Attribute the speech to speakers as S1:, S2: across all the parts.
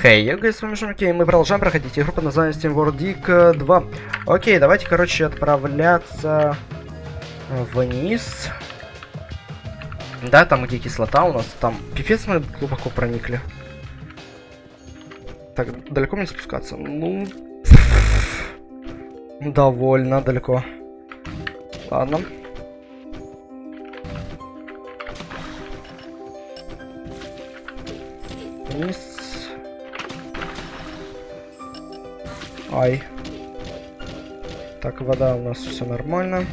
S1: Хей, я с вами Шумки, и мы продолжаем проходить игру под названием Steam World Dig 2. Окей, давайте, короче, отправляться вниз. Да, там где кислота у нас, там пипец мы глубоко проникли. Так, далеко мне спускаться? Ну, довольно далеко. Ладно. Вниз. Ай. Так, вода у нас все нормально.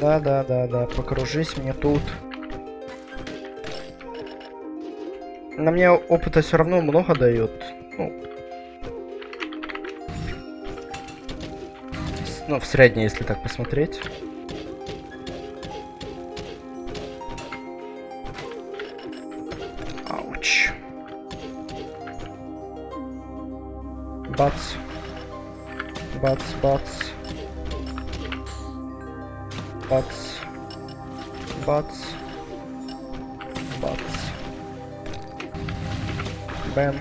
S1: Да, да, да, да, покружись мне тут. На мне опыта все равно много дает. Ну, в среднее, если так посмотреть. Ауч. Бац. Бац, бац. Бац. Бац. Бац. Бэм.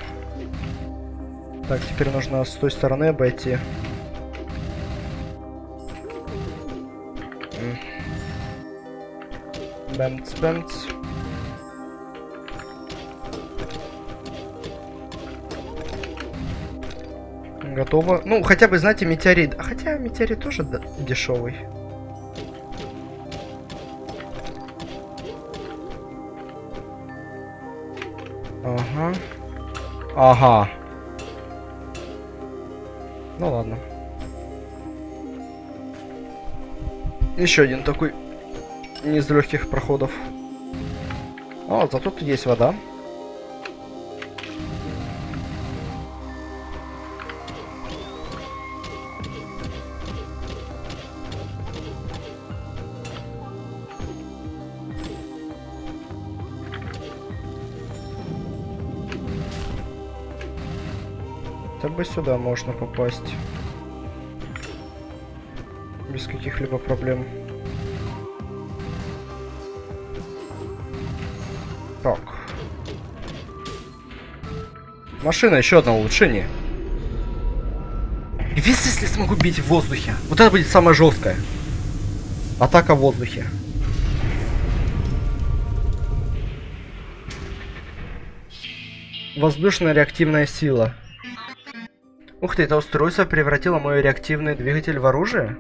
S1: Так, теперь нужно с той стороны обойти. Бэмц, бэмц. Готово. Ну, хотя бы, знаете, метеорит. А хотя метеорит тоже дешевый. Ага. Ага. Ну ладно. Еще один такой не из легких проходов. О, зато тут есть вода. Бы сюда можно попасть. Без каких-либо проблем. Машина, еще одно улучшение. Вес, если смогу бить в воздухе. Вот это будет самое жесткое. Атака в воздухе. Воздушная реактивная сила. Ух ты, это устройство превратило мой реактивный двигатель в оружие?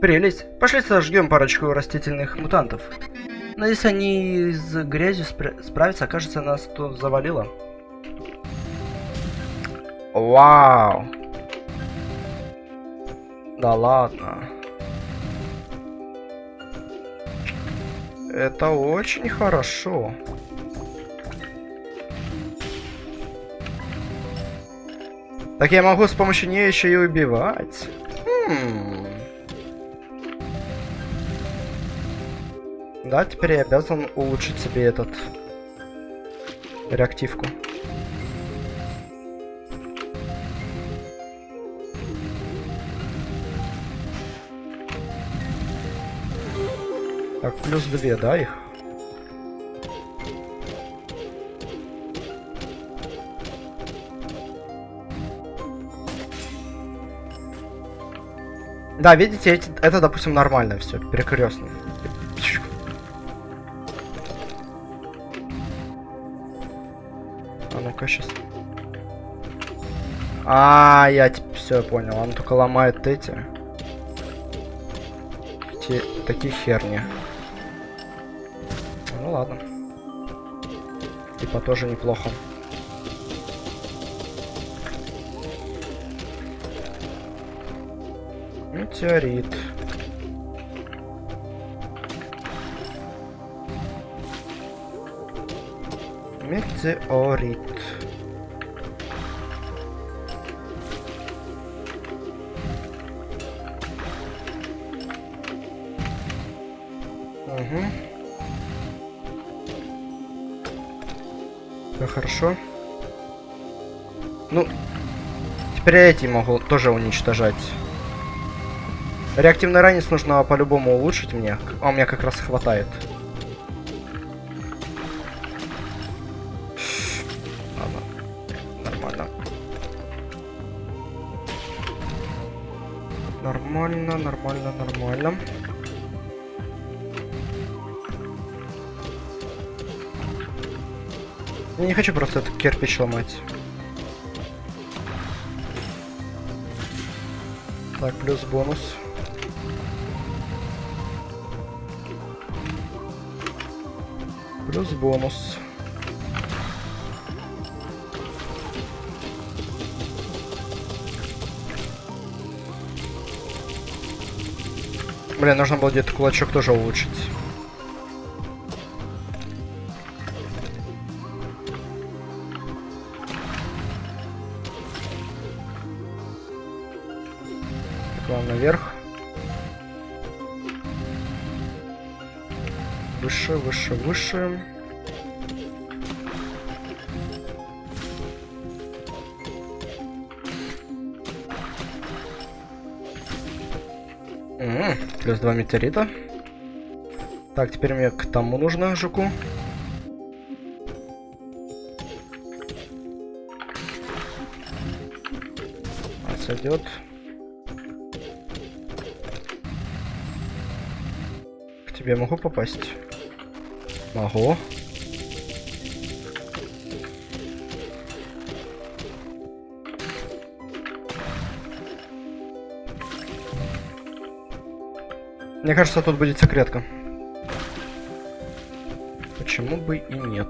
S1: Прелесть. Пошли сожгем парочку растительных мутантов. Если они с грязью спра справятся, окажется, нас тут завалило. Вау. Да ладно. Это очень хорошо. Так я могу с помощью нее еще и убивать. Хм. Да, теперь я обязан улучшить себе этот реактивку. Плюс две, да, их? Да, видите, эти, это, допустим, нормально все, перекрестно. ну-ка сейчас. А, я все понял. Он только ломает эти. Те, такие херни. Ладно. Типа тоже неплохо. Метеорит. Метеорит. Угу. Все хорошо. Ну, Теперь я эти могу тоже уничтожать. Реактивный ранец нужно по-любому улучшить мне. А у меня как раз хватает. Ладно. Нормально. Нормально, нормально, нормально. Я не хочу просто этот кирпич ломать. Так, плюс бонус. Плюс бонус. Блин, нужно было где-то кулачок тоже улучшить. Выше, выше, выше. М -м, плюс два метеорита. Так, теперь мне к тому нужно жуку. Сойдет. К тебе могу попасть? Могу. Мне кажется, тут будет секретка. Почему бы и нет?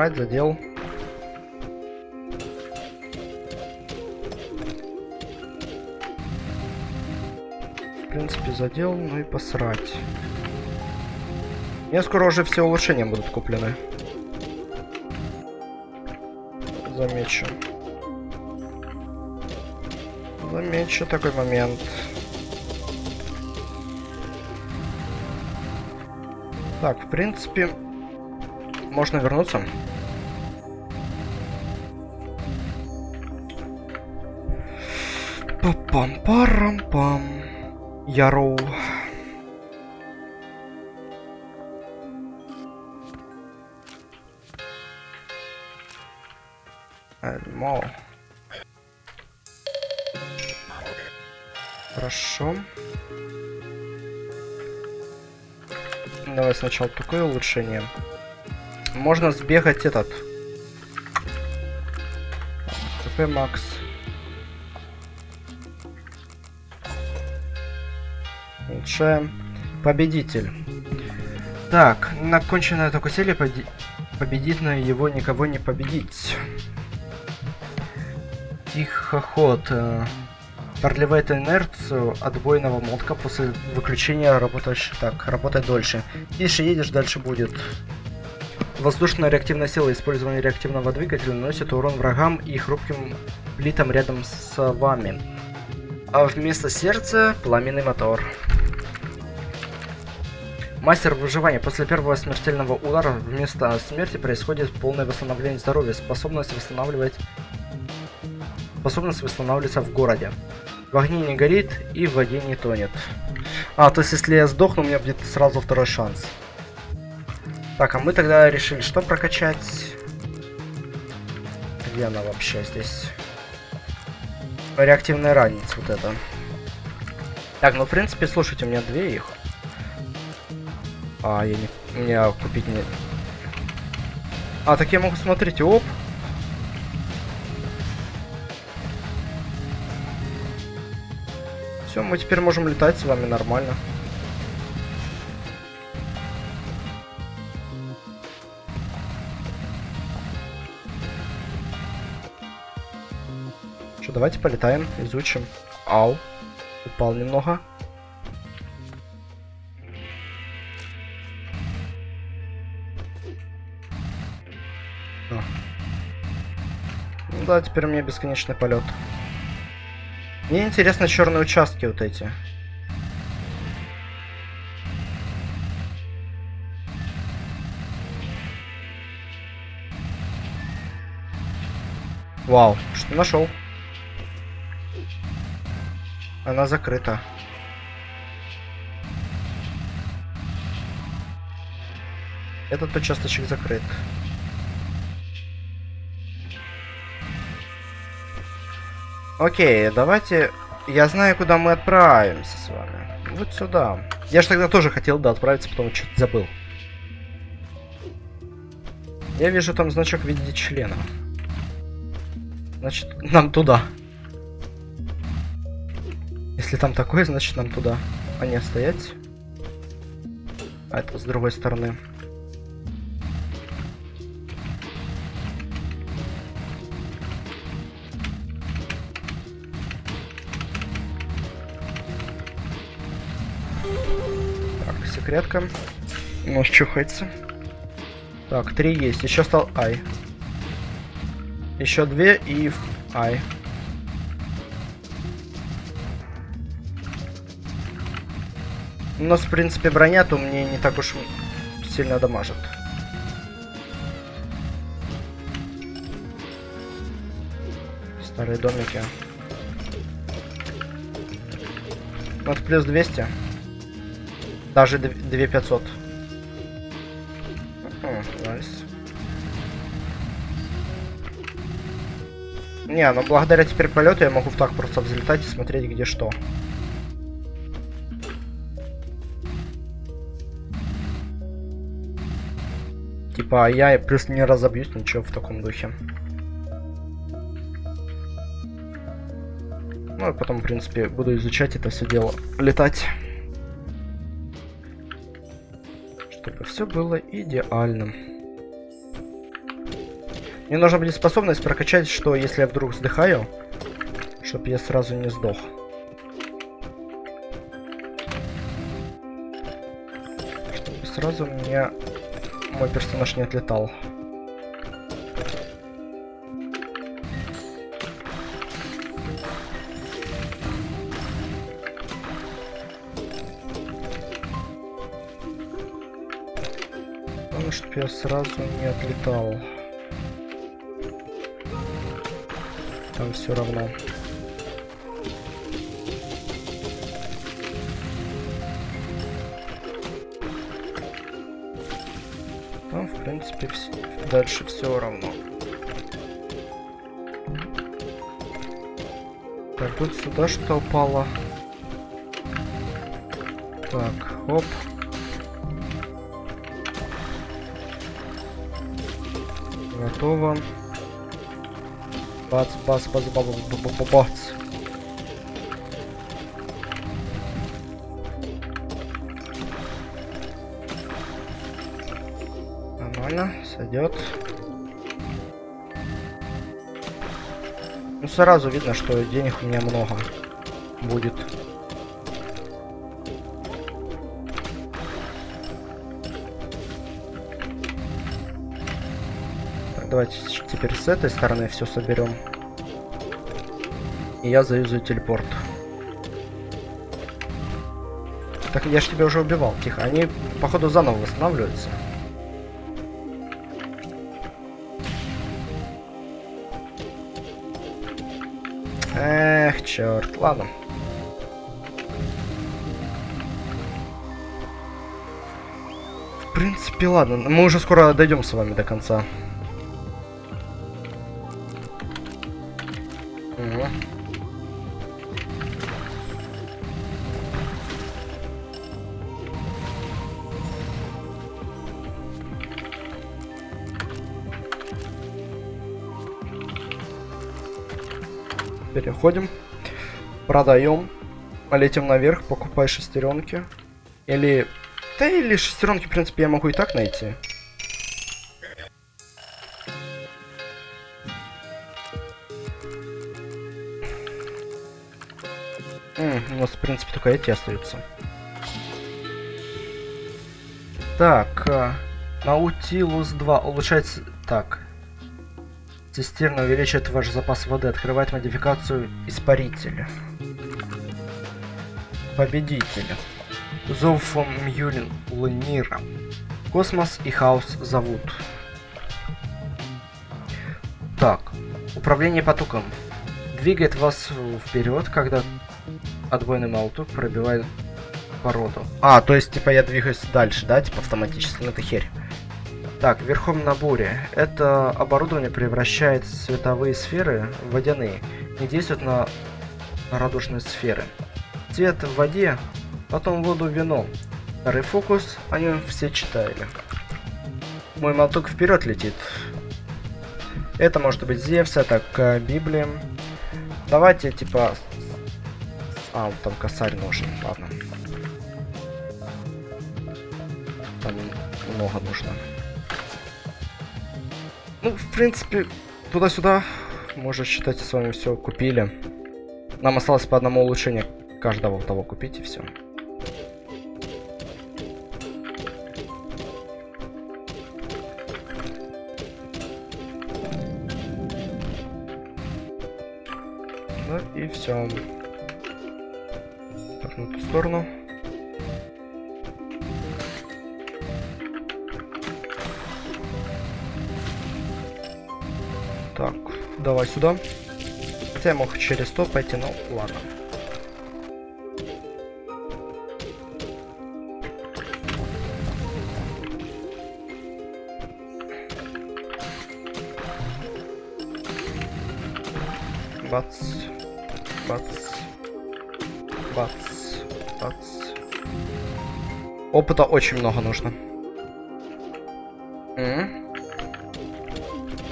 S1: Посрать, задел. В принципе, задел, ну и посрать. Мне скоро уже все улучшения будут куплены. Замечу. Замечу такой момент. Так, в принципе, можно вернуться. Пам-парам-пам. Яроу. Эльмо. Хорошо. Давай сначала такое улучшение. Можно сбегать этот. КП Макс. Улучшаем. Победитель. Так, наконченное такое селе победит, но его никого не победить. Тихоход. Э, продлевает инерцию отбойного мотка после выключения работающих так, работать дольше. Если едешь, дальше будет. Воздушная реактивная сила использования реактивного двигателя наносит урон врагам и хрупким плитам рядом с вами. А вместо сердца пламенный мотор. Мастер выживания. После первого смертельного удара вместо смерти происходит полное восстановление здоровья. Способность восстанавливать... Способность восстанавливаться в городе. В огне не горит и в воде не тонет. А, то есть если я сдохну, у меня будет сразу второй шанс. Так, а мы тогда решили что прокачать? Где она вообще здесь? Реактивная ранец, вот это. Так, ну в принципе, слушайте, у меня две их. А, я не... У меня купить нет. А, так я могу, смотрите, оп. Все, мы теперь можем летать с вами нормально. Хорошо, давайте полетаем, изучим. Ау. Упал немного. Ну да, теперь у меня бесконечный полет. Мне интересно черные участки вот эти. Вау, что нашел? Она закрыта. Этот участочек закрыт. Окей, давайте... Я знаю, куда мы отправимся с вами. Вот сюда. Я же тогда тоже хотел, да, отправиться, потом что-то забыл. Я вижу там значок в виде члена. Значит, нам туда. Если там такое, значит нам туда. А не стоять. А это с другой стороны. секретка. Может чухается. Так, три есть. Еще стал Ай. Еще две и Ай. У нас, в принципе, броня, то мне не так уж сильно дамажит. Старые домики. Вот плюс 200. Даже 2500. Nice. Не, ну благодаря теперь полету я могу так просто взлетать и смотреть где что. Типа, а я плюс не разобьюсь, ничего в таком духе. Ну и потом, в принципе, буду изучать это все дело. Летать. чтобы все было идеально. Мне нужно будет способность прокачать, что если я вдруг вздыхаю, чтобы я сразу не сдох. Чтобы сразу мне мой персонаж не отлетал. я сразу не отлетал. Там все равно. Принципе, все, дальше все равно. Так, вот сюда что упало. Так, оп. Готово. Бац, бац, бац, бац, бац, бац, сойдет. Ну сразу видно, что денег у меня много будет. Давайте теперь с этой стороны все соберем. И я заюзаю телепорт. Так я ж тебя уже убивал. Тихо. Они, походу, заново восстанавливаются. Черт. Ладно. В принципе, ладно. Мы уже скоро дойдем с вами до конца. Переходим. Продаем. Летим наверх, покупай шестеренки. Или... Да или шестеренки, в принципе, я могу и так найти. У нас, в принципе, только эти остаются. Так, Наутилус 2 улучшается... Так. Тестирование увеличит ваш запас воды, открывает модификацию испарителя. Победитель. Зов Мьюлин Лунира. Космос и хаос зовут. Так, управление потоком. Двигает вас вперед, когда отбойный молоток пробивает породу. А, то есть, типа, я двигаюсь дальше, да, типа, автоматически, ну это херь. Так, верхом на буре. Это оборудование превращает световые сферы в водяные. Не действует на радужные сферы. Цвет в воде, потом воду вино. Второй фокус, они все читали. Мой молоток вперед летит. Это может быть Зевс, это к Библии. Давайте, типа... А, вот там косарь нужен, ладно. Там много нужно. Ну, в принципе, туда-сюда, можно считать, с вами все купили. Нам осталось по одному улучшению каждого того купить и все. Ну и все. Так, на ту сторону. Давай сюда. Хотя я мог через то пойти, но ладно. Бац. Бац. Бац. Бац. Опыта очень много нужно.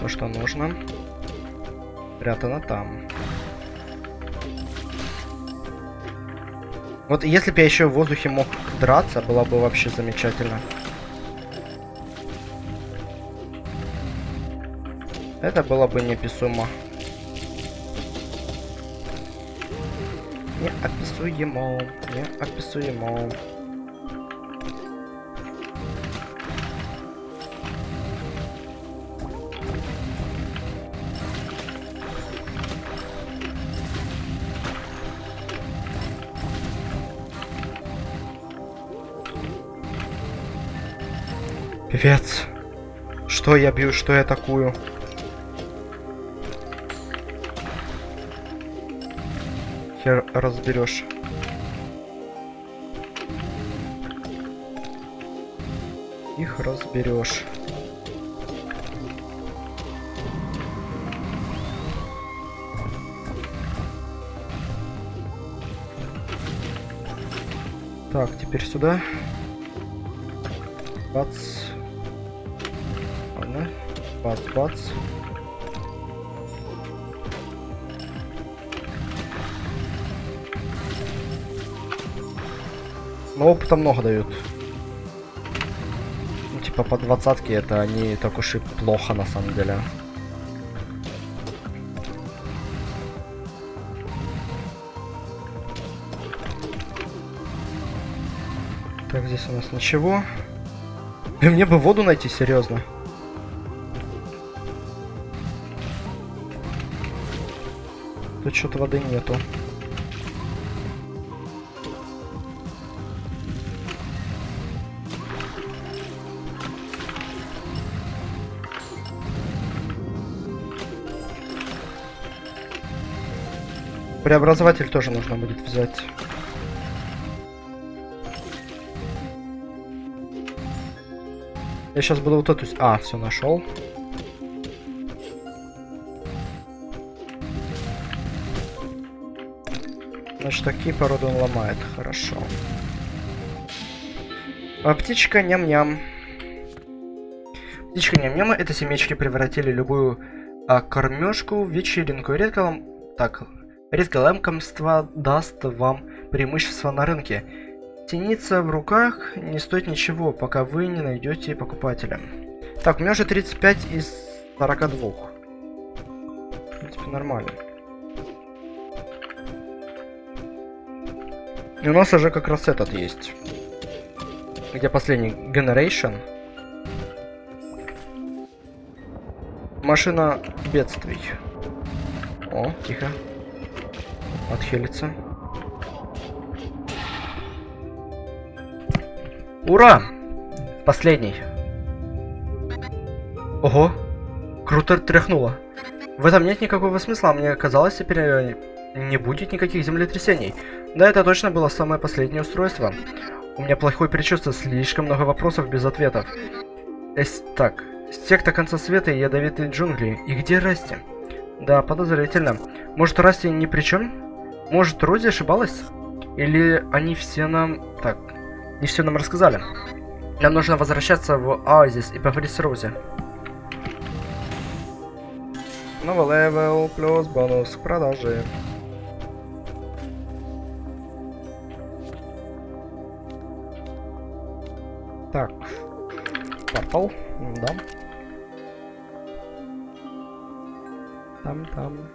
S1: То, что нужно. Спрятано там. Вот если бы я еще в воздухе мог драться, было бы вообще замечательно. Это было бы неописуемо. Неописуемо, неописуемо. Певец. Что я бью, что я атакую? Хер разберешь. Их разберешь. Так, теперь сюда. Бац. Ладно. Бац, бац. Но опыта много дают. Ну, типа по двадцатке это не так уж и плохо на самом деле. Так, здесь у нас ничего. И мне бы воду найти, серьезно. Тут что-то воды нету. Преобразователь тоже нужно будет взять. Я сейчас буду вот эту... А, все нашел. Такие породы он ломает. Хорошо. А птичка ням-ням. Птичка ням-няма это семечки превратили любую а, кормежку в вечеринку. Редко, так, редко лэмкомство даст вам преимущество на рынке. Тениться в руках не стоит ничего, пока вы не найдете покупателя. Так, у меня уже 35 из 42. В принципе, нормально. И у нас уже как раз этот есть. Где последний? Generation. Машина бедствий. О, тихо. Отхилится. Ура! Последний. Ого! Круто тряхнуло. В этом нет никакого смысла, мне казалось, теперь э, не будет никаких землетрясений. Да, это точно было самое последнее устройство. У меня плохое предчувствие, слишком много вопросов без ответов. Эс так, секта конца света и ядовитые джунгли. И где Расти? Да, подозрительно. Может, Расти ни при чем? Может, Рози ошибалась? Или они все нам... Так, не все нам рассказали. Нам нужно возвращаться в Оазис и поговорить с Рози. Новый level плюс бонус к продаже. Так. Портал. Да. Там-там.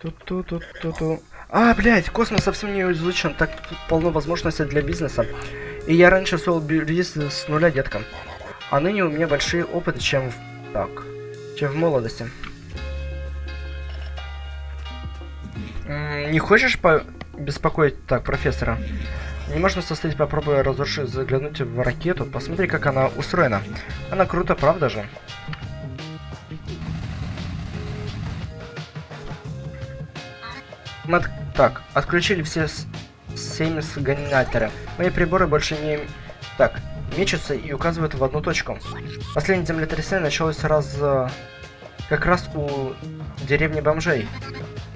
S1: Ту-ту-ту-ту-ту. А, блядь, космос совсем не изучен, так полно возможностей для бизнеса. И я раньше строил бизнес с нуля, детка. А ныне у меня большие опыты, чем в... Так, чем в молодости. не хочешь по беспокоить так профессора? Не можно составить, попробуй разрушить, заглянуть в ракету. Посмотри, как она устроена. Она круто, правда же? Мы от... Так, отключили все семь сгоняторы. Мои приборы больше не... Так, мечутся и указывают в одну точку. Последнее землетрясение началось раз... Как раз у деревни бомжей.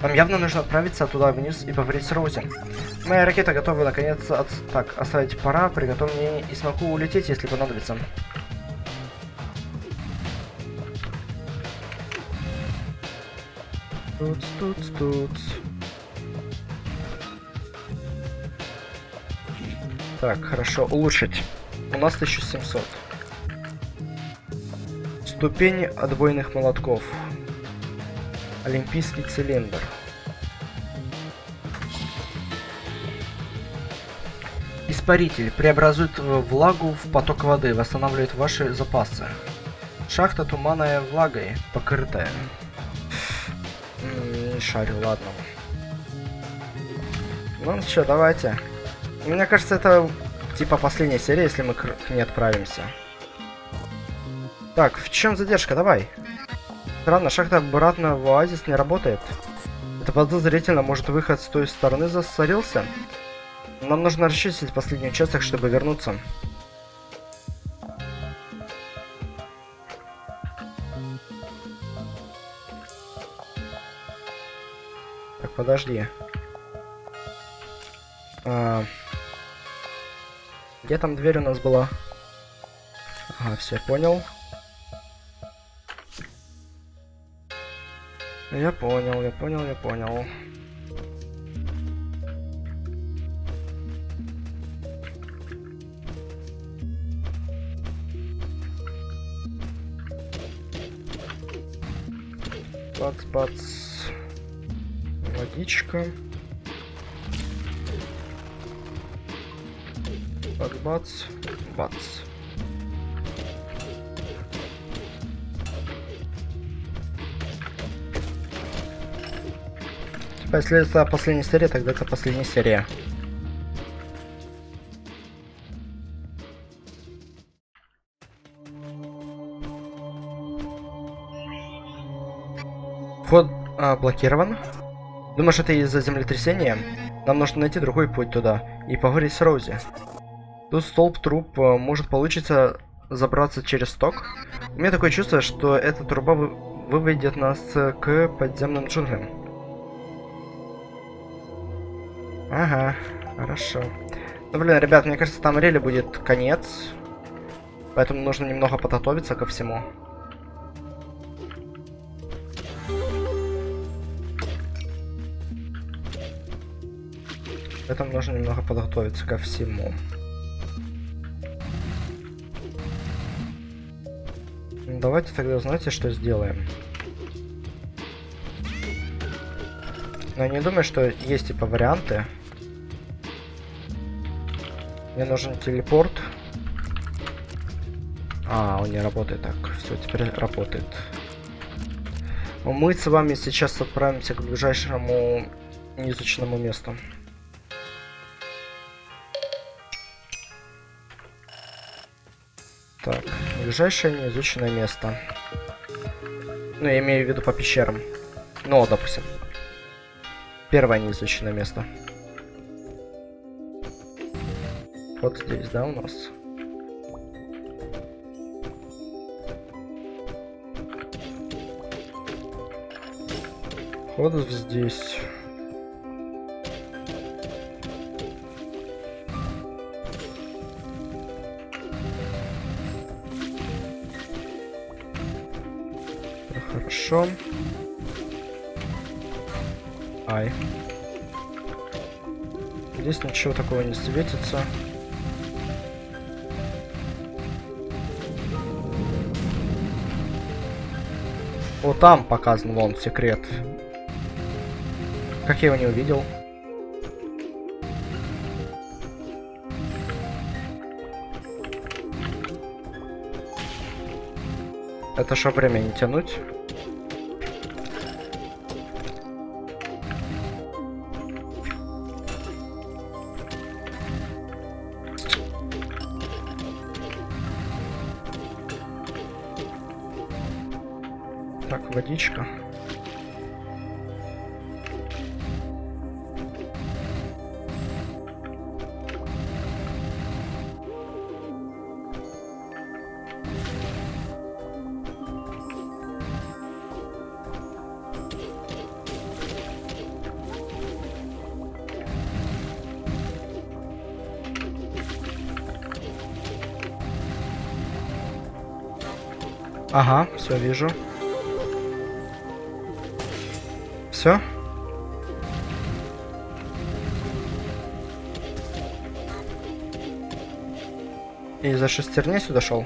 S1: Нам явно нужно отправиться туда вниз и поговорить с Роузи. Моя ракета готова наконец от... Так, оставить пора, приготовь мне и смогу улететь, если понадобится. Тут, тут, тут. Так, хорошо, улучшить. У нас 1700. Ступени отбойных молотков. Олимпийский цилиндр. Испаритель преобразует влагу в поток воды, восстанавливает ваши запасы. Шахта туманная влагой, покрытая. Не шарю, ладно. Ну что, давайте. Мне кажется, это типа последняя серия, если мы к ней отправимся. Так, в чем задержка? Давай. Странно, шахта обратно в оазис не работает. Это подозрительно, может выход с той стороны засорился? Нам нужно расчистить последний участок, чтобы вернуться. Так, подожди. А... Где там дверь у нас была? Ага, все, понял. Я понял, я понял, я понял. Бац. Водичка. Бац, бац, бац. Если это последняя серия, тогда это последняя серия. Вход а, блокирован. Думаешь, это из-за землетрясения? Нам нужно найти другой путь туда и поговорить с Роузи. Тут столб труп, а, может получиться забраться через сток. У меня такое чувство, что эта труба выведет нас к подземным джунглям. Ага, хорошо. Ну, блин, ребят, мне кажется, там рели будет конец. Поэтому нужно немного подготовиться ко всему. Поэтому нужно немного подготовиться ко всему. Ну, давайте тогда, знаете, что сделаем? Но я не думаю, что есть типа варианты. Мне нужен телепорт. А, он не работает так. Все, теперь работает. Мы с вами сейчас отправимся к ближайшему неизученному месту. Так, ближайшее неизученное место. Ну, я имею в виду по пещерам. Ну, допустим. Первое неизученное место. Вот здесь, да, у нас? Вот здесь. Хорошо. Ай. Здесь ничего такого не светится. Вот там показан вон секрет. Как я его не увидел? Это что, время не тянуть? Все вижу. Все? И за шестерней сюда шел?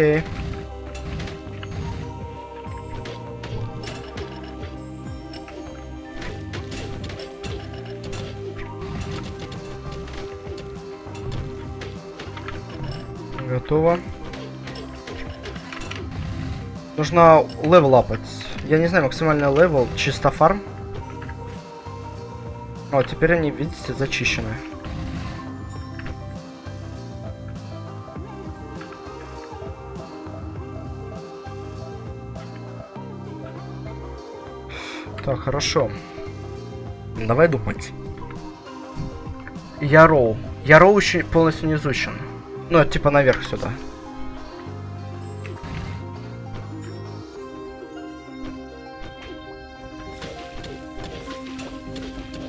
S1: Окей. Готово. Нужно level апать. Я не знаю, максимальный level, чисто фарм. О, теперь они, видите, зачищены. Так, хорошо. Давай думать. Яроу. Яроу еще полностью не изучен. Ну, типа наверх сюда.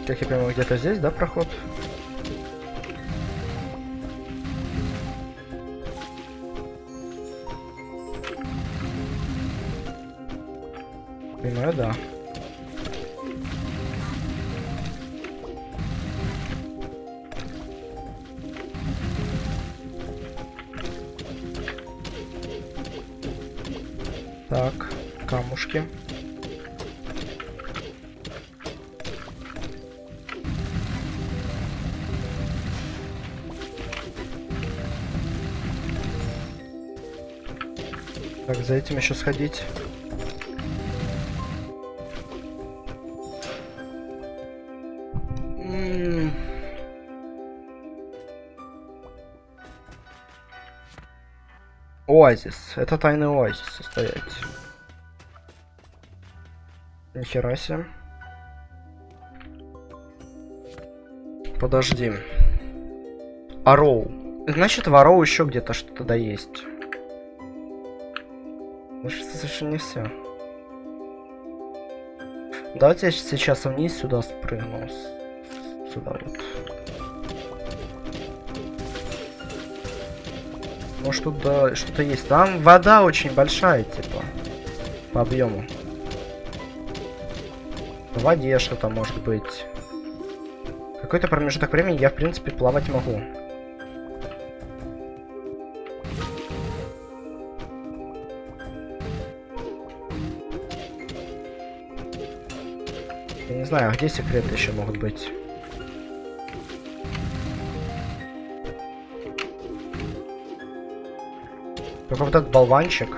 S1: Как я понимаю, где-то здесь, да, проход? Понимаю, да. Камушки. Так, за этим еще сходить. Оазис. Это тайный оазис состоять. Нихера себе. Подожди. Ароу. Значит, в Ароу еще где-то что-то да есть. Ну что совершенно не все. Давайте я сейчас вниз сюда спрыгну. Сюда вот. Тут да, что-то есть. Там вода очень большая, типа. По объему. В воде что-то может быть. какой-то промежуток времени я, в принципе, плавать могу. Я не знаю, а где секреты еще могут быть? Только вот этот болванчик.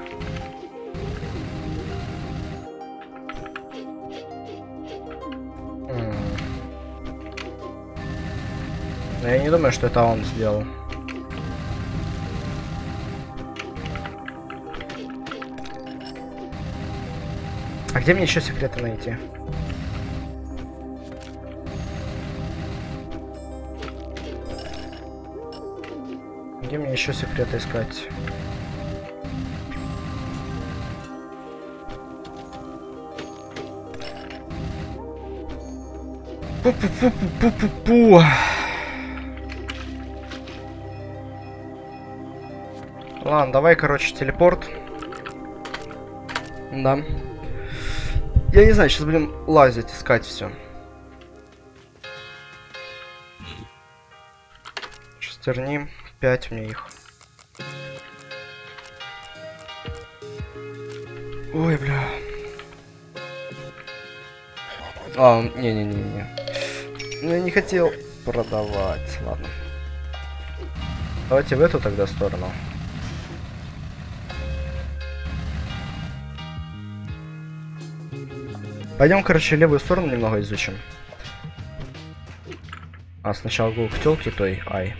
S1: Но я не думаю, что это он сделал. А где мне еще секреты найти? Где мне еще секреты искать? Пу-пу-пу-пу-пу-пу. Ладно, давай, короче, телепорт. Да. Я не знаю, сейчас будем лазить, искать все. Шестерни. Пять у меня их. Ой, бля. А, не-не-не-не. Ну, я не хотел продавать. Ладно. Давайте в эту тогда сторону. Пойдем, короче, левую сторону немного изучим. А, сначала гул к телке той, ай.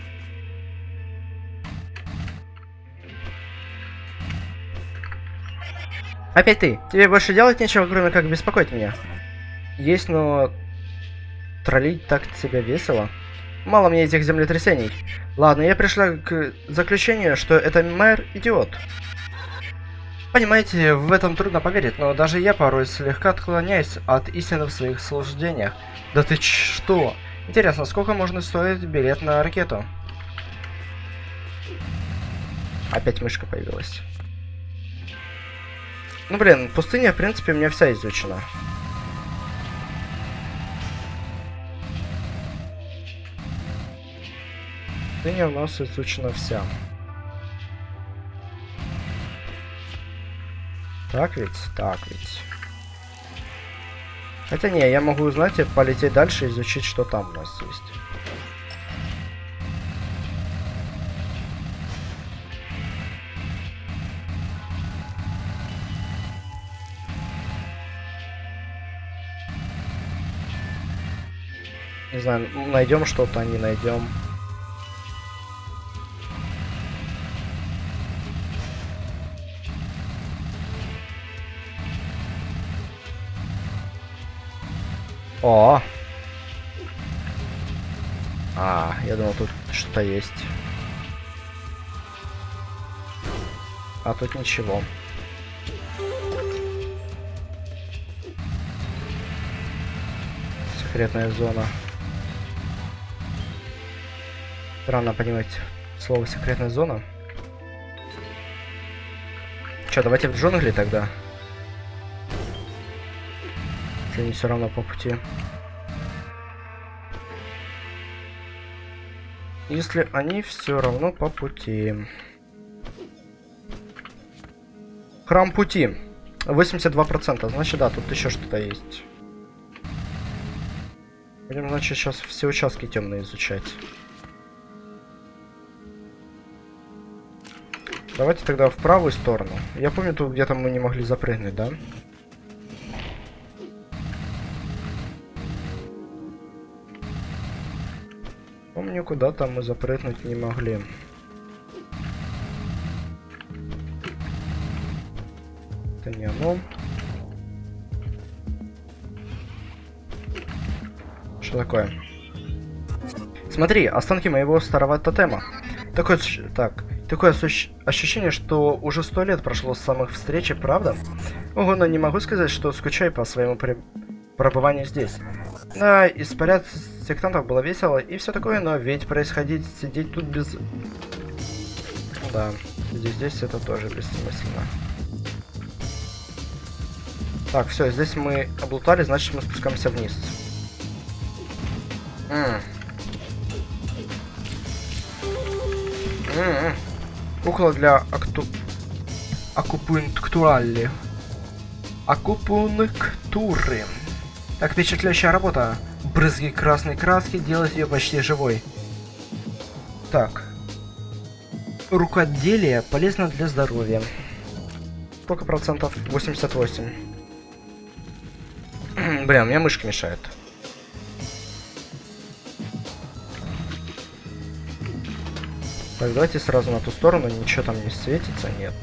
S1: Опять ты. Тебе больше делать нечего, кроме как беспокоить меня. Есть, но Троллить так тебя весело? Мало мне этих землетрясений. Ладно, я пришла к заключению, что это мэр идиот. Понимаете, в этом трудно поверить, но даже я порой слегка отклоняюсь от истины в своих суждениях. Да ты что? Интересно, сколько можно стоить билет на ракету? Опять мышка появилась. Ну блин, пустыня, в принципе, у меня вся изучена. Пустыня у нас изучена вся. Так ведь? Так ведь. Хотя не, я могу, знаете, полететь дальше и изучить, что там у нас есть. Не знаю, найдем что-то, не найдем. О! А, я думал, тут что-то есть. А тут ничего. Секретная зона. Странно понимать слово секретная зона. Че, давайте в джунгли тогда. Если они все равно по пути. Если они все равно по пути. Храм пути. 82%. Значит, да, тут еще что-то есть. Будем, значит, сейчас все участки темные изучать. Давайте тогда в правую сторону. Я помню, тут где-то мы не могли запрыгнуть, да? Да. Помню, куда-то мы запрыгнуть не могли. Это не оно. Что такое? Смотри, останки моего старого тотема. Такое, так, такое ощущение, что уже сто лет прошло с самых встреч, правда? Ого, но не могу сказать, что скучаю по своему при... пребыванию здесь. Да, испарять сектантов было весело и все такое, но ведь происходить, сидеть тут без... Да, здесь, здесь это тоже бессмысленно. Так, все, здесь мы облутали, значит мы спускаемся вниз. М -м. Кукла для акту... акупунктурали. Акупунктуры. Так, впечатляющая работа. Брызги красной краски делают ее почти живой. Так. Рукоделие полезно для здоровья. Сколько процентов? 88. Бля, у меня мышка мешает. Так, давайте сразу на ту сторону. Ничего там не светится, нет.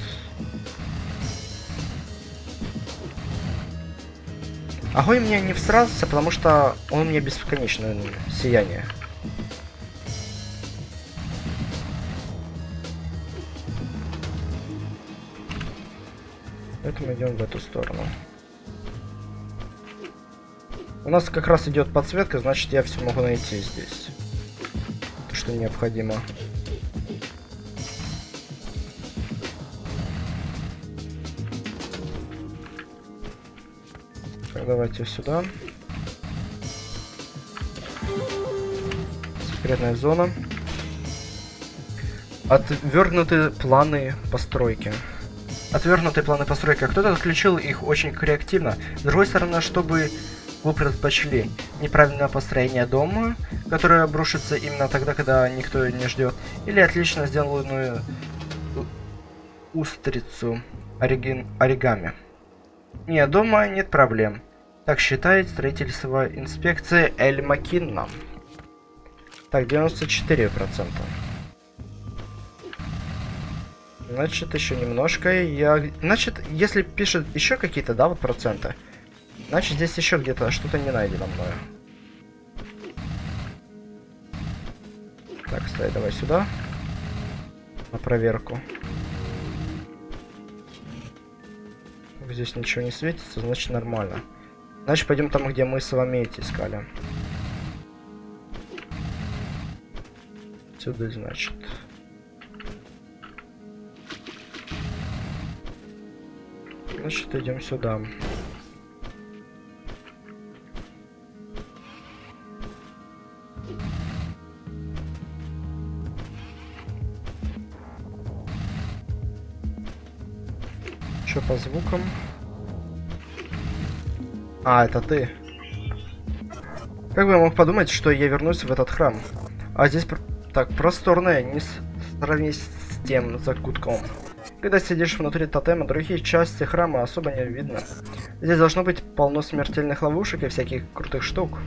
S1: Огонь мне не всрался, потому что он мне бесконечное сияние. Поэтому идем в эту сторону. У нас как раз идет подсветка, значит я все могу найти здесь. То, что необходимо. Давайте сюда. Секретная зона. Отвергнуты планы постройки. Отвергнутые планы постройки. Кто-то отключил их очень креативно. С другой стороны, чтобы вы предпочли неправильное построение дома, которое обрушится именно тогда, когда никто не ждет, или отлично сделанную устрицу оригин... оригами. Нет, дома нет проблем. Так считает строительство инспекции Эль Макинна. Так, 94%. Значит, еще немножко. Я... Значит, если пишет еще какие-то, да, вот проценты, значит, здесь еще где-то что-то не найдено мною. Так, стой, давай сюда. На проверку. Здесь ничего не светится, значит нормально. Значит, пойдем там, где мы с вами эти искали. Сюда, значит. Значит, идем сюда. Что по звукам? А, это ты. Как бы я мог подумать, что я вернусь в этот храм? А здесь так просторное, не сравнить с тем закутком. Когда сидишь внутри тотема, другие части храма особо не видно. Здесь должно быть полно смертельных ловушек и всяких крутых штук.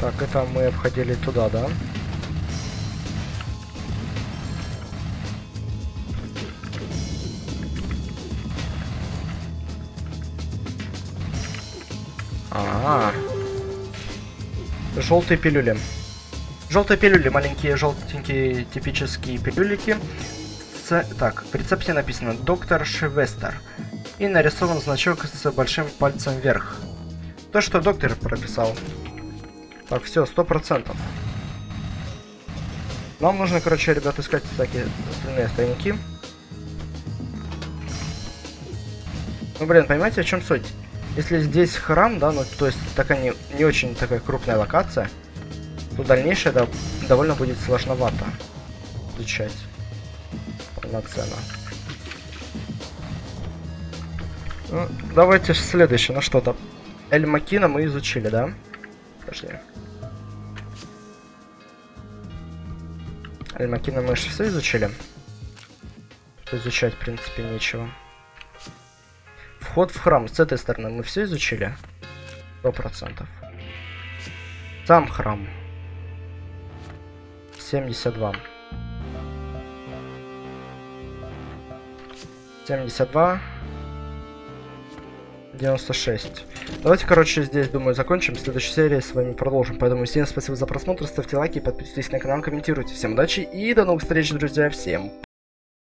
S1: Так, это мы обходили туда, да? Желтые пилюли. Желтые пилюли, маленькие желтенькие типические пилюлики. С... Так, в рецепте написано «Доктор Шевестер». И нарисован значок с большим пальцем вверх. То, что доктор прописал. Так, все, сто процентов. Нам нужно, короче, ребят, искать такие остальные тайники. Ну, блин, понимаете, в чем суть? Если здесь храм, да, ну то есть такая не, не очень такая крупная локация, то дальнейшее да, довольно будет сложновато изучать полноценно. Ну, давайте следующее, ну что-то. Эль Макина мы изучили, да? Подожди. Эль Макина мы же все изучили. Изучать, в принципе, нечего. Вход в храм с этой стороны мы все изучили? Сто процентов. Сам храм. 72. 72. 96. Давайте, короче, здесь, думаю, закончим. В следующей серии с вами продолжим. Поэтому всем спасибо за просмотр, ставьте лайки, подписывайтесь на канал, комментируйте. Всем удачи и до новых встреч, друзья. Всем